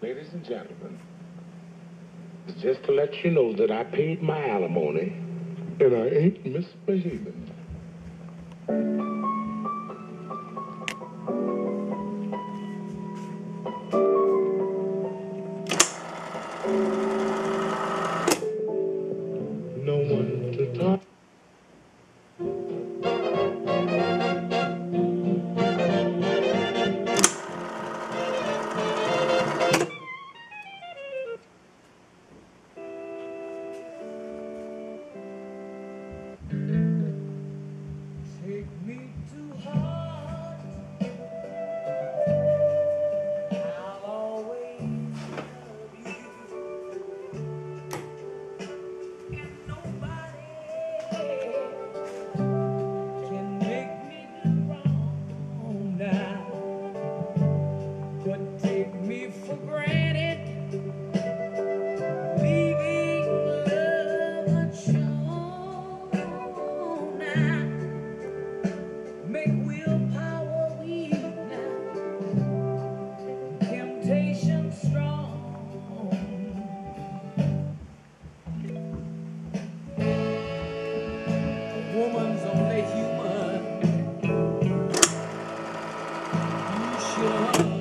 Ladies and gentlemen, just to let you know that I paid my alimony and I ain't misbehaving. No one to talk Thank you.